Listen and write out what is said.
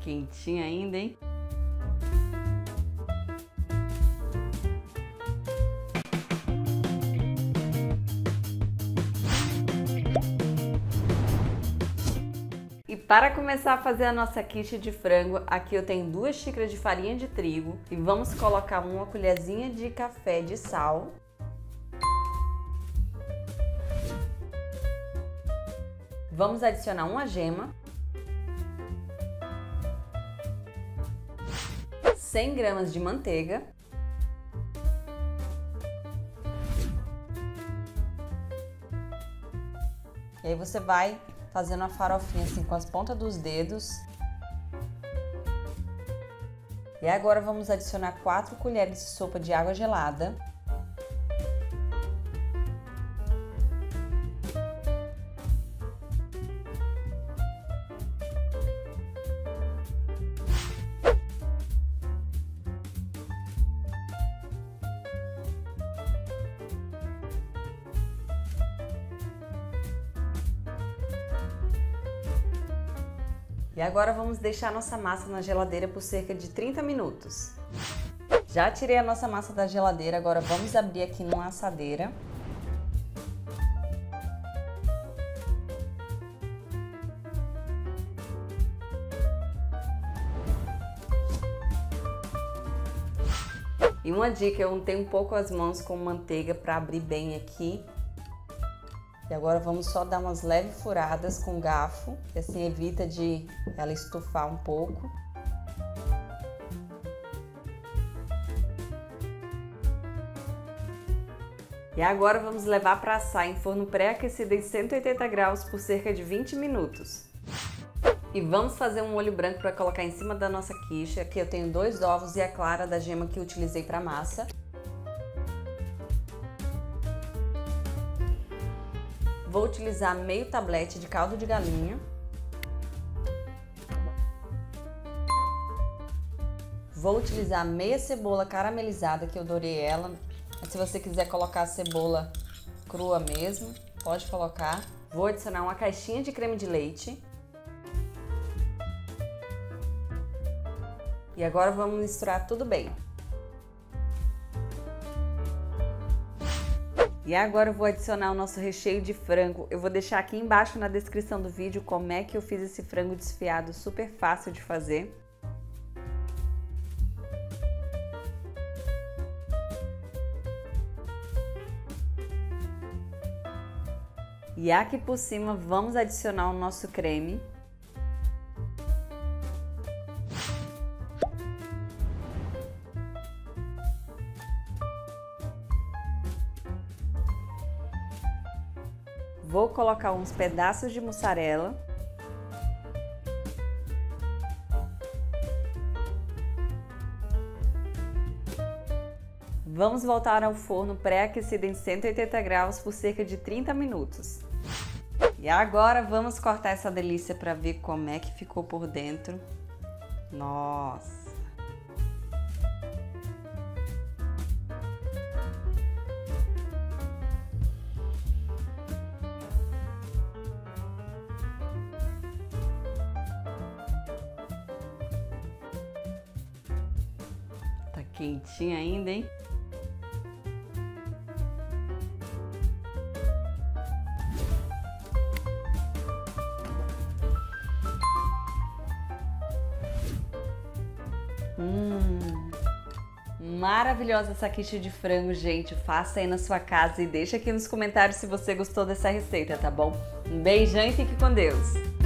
quentinha ainda, hein? E para começar a fazer a nossa quiche de frango, aqui eu tenho duas xícaras de farinha de trigo e vamos colocar uma colherzinha de café de sal. Vamos adicionar uma gema 100 gramas de manteiga, e aí você vai fazendo a farofinha assim com as pontas dos dedos. E agora vamos adicionar 4 colheres de sopa de água gelada. E agora vamos deixar nossa massa na geladeira por cerca de 30 minutos. Já tirei a nossa massa da geladeira, agora vamos abrir aqui numa assadeira. E uma dica, eu untei um pouco as mãos com manteiga para abrir bem aqui e agora vamos só dar umas leves furadas com garfo, que assim evita de ela estufar um pouco. E agora vamos levar para assar em forno pré-aquecido em 180 graus por cerca de 20 minutos. E vamos fazer um molho branco para colocar em cima da nossa quiche. Aqui eu tenho dois ovos e a clara da gema que utilizei para massa. Vou utilizar meio tablete de caldo de galinha. Vou utilizar meia cebola caramelizada, que eu dourei ela. Se você quiser colocar a cebola crua mesmo, pode colocar. Vou adicionar uma caixinha de creme de leite. E agora vamos misturar tudo bem. E agora eu vou adicionar o nosso recheio de frango. Eu vou deixar aqui embaixo na descrição do vídeo como é que eu fiz esse frango desfiado, super fácil de fazer. E aqui por cima vamos adicionar o nosso creme. Vou colocar uns pedaços de mussarela. Vamos voltar ao forno pré-aquecido em 180 graus por cerca de 30 minutos. E agora vamos cortar essa delícia para ver como é que ficou por dentro. Nossa! Quentinha ainda, hein? Hum, maravilhosa essa quiche de frango, gente. Faça aí na sua casa e deixa aqui nos comentários se você gostou dessa receita, tá bom? Um beijão e fique com Deus!